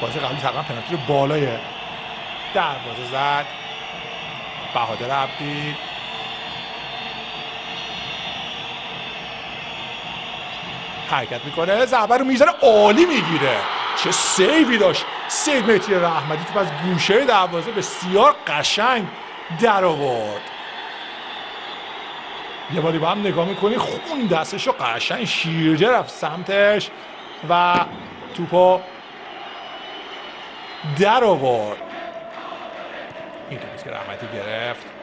بازی قبلی تقریبا پنالتی رو بالای دروازه زد. بهادر عبدی. حرکت می‌کنه. ضربه رو می‌زنه عالی می‌گیره. چه سیوی داشت. سیو مهدی رحمتی تو از گوشه دروازه بسیار قشنگ در آورد. یه باری با هم نگاه می‌کنی. خون دستش رو قشنگ شیرجه رفت سمتش و توپو در آورد این که رحمتی گرفت.